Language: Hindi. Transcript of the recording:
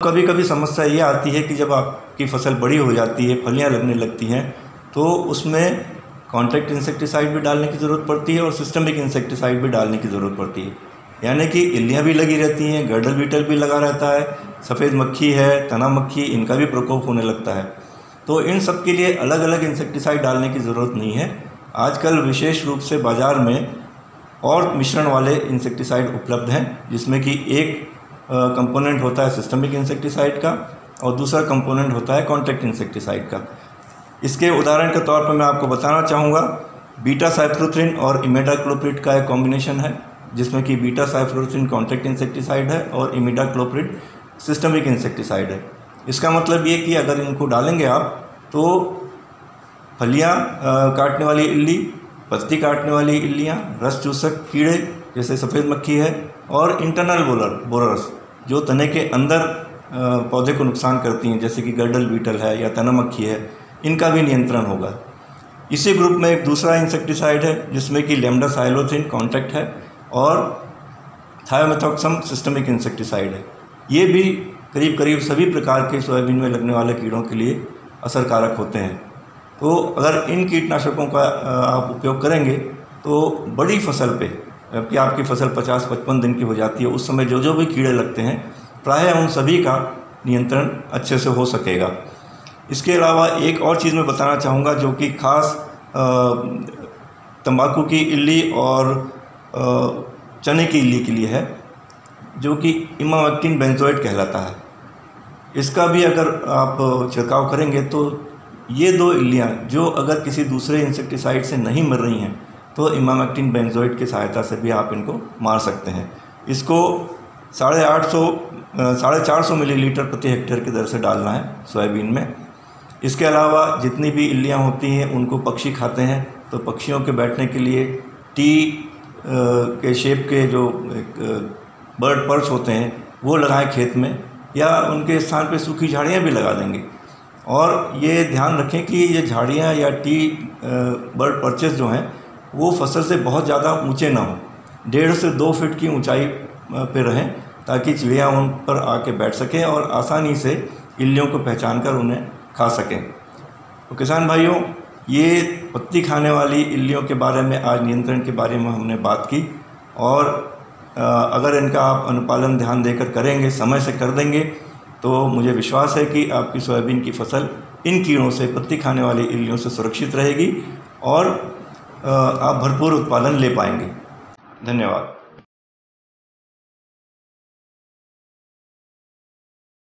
कभी कभी समस्या ये आती है कि जब आपकी फ़सल बड़ी हो जाती है, फलियाँ लगने लगती हैं तो उसमें कॉन्ट्रैक्ट इंसेक्टिसाइड भी डालने की ज़रूरत पड़ती है और सिस्टमिक इंसेक्टिसाइड भी डालने की ज़रूरत पड़ती है। यानी कि इल्लियाँ भी लगी रहती हैं गर्डल बीटल भी लगा रहता है, सफ़ेद मक्खी है, तना मक्खी, इनका भी प्रकोप होने लगता है। तो इन सब के लिए अलग अलग इंसेक्टिसाइड डालने की ज़रूरत नहीं है। आजकल विशेष रूप से बाज़ार में और मिश्रण वाले इंसेक्टिसाइड उपलब्ध हैं, जिसमें कि एक कंपोनेंट होता है सिस्टमिक इंसेक्टिसाइड का और दूसरा कंपोनेंट होता है कॉन्ट्रैक्ट इंसेक्टिसाइड का। इसके उदाहरण के तौर पर मैं आपको बताना चाहूँगा बीटा साइफ्लोथ्रिन और इमेडाक्लोप्रिड का एक कॉम्बिनेशन है, जिसमें कि बीटा साइफ्लोथ्रिन कॉन्ट्रैक्ट इंसेक्टिसाइड है और इमिडाक्लोप्रिड सिस्टमिक इंसेक्टिसाइड है। इसका मतलब ये कि अगर इनको डालेंगे आप तो फलियाँ काटने वाली इल्ली, पत्ती काटने वाली इल्लियाँ, रस चूसक कीड़े जैसे सफ़ेद मक्खी है और इंटरनल बोलर बोरर्स जो तने के अंदर पौधे को नुकसान करती हैं, जैसे कि गर्डल बीटल है या तना मक्खी है, इनका भी नियंत्रण होगा। इसी ग्रुप में एक दूसरा इंसेक्टिसाइड है, जिसमें कि लेमडा साइलोथिन कॉन्ट्रैक्ट है और थायोमेथोक्सम सिस्टमिक इंसेक्टिसाइड है। ये भी करीब करीब सभी प्रकार के सोयाबीन में लगने वाले कीड़ों के लिए असरकारक होते हैं। तो अगर इन कीटनाशकों का आप उपयोग करेंगे तो बड़ी फ़सल पे जबकि आपकी फ़सल 50-55 दिन की हो जाती है, उस समय जो जो भी कीड़े लगते हैं, प्रायः उन सभी का नियंत्रण अच्छे से हो सकेगा। इसके अलावा एक और चीज़ मैं बताना चाहूँगा, जो कि ख़ास तंबाकू की इल्ली और चने की इल्ली के लिए है, जो कि इमामक्टिन बेंजोइड कहलाता है। इसका भी अगर आप छिड़काव करेंगे तो ये दो इल्लियाँ, जो अगर किसी दूसरे इंसेक्टिसाइड से नहीं मर रही हैं तो इमामक्टिन बेंजोइड की सहायता से भी आप इनको मार सकते हैं। इसको साढ़े आठ सौ साढ़े चार सौ मिलीलीटर प्रति हेक्टेयर की दर से डालना है सोयाबीन में। इसके अलावा जितनी भी इल्लियाँ होती हैं, उनको पक्षी खाते हैं। तो पक्षियों के बैठने के लिए टी के शेप के जो बर्ड पर्च होते हैं, वो लगाएँ खेत में, या उनके स्थान पे सूखी झाड़ियाँ भी लगा देंगे। और ये ध्यान रखें कि ये झाड़ियाँ या टी बर्ड पर्चेस जो हैं वो फ़सल से बहुत ज़्यादा ऊँचे ना हों। डेढ़ से दो फीट की ऊंचाई पर रहें ताकि चिड़िया उन पर आके बैठ सकें और आसानी से इल्लियों को पहचान कर उन्हें खा सकें। तो किसान भाइयों, ये पत्ती खाने वाली इल्लियों के बारे में आज नियंत्रण के बारे में हमने बात की और अगर इनका आप अनुपालन ध्यान देकर करेंगे, समय से कर देंगे तो मुझे विश्वास है कि आपकी सोयाबीन की फ़सल इन कीड़ों से, पत्ती खाने वाली इल्लियों से सुरक्षित रहेगी और आप भरपूर उत्पादन ले पाएँगे। धन्यवाद।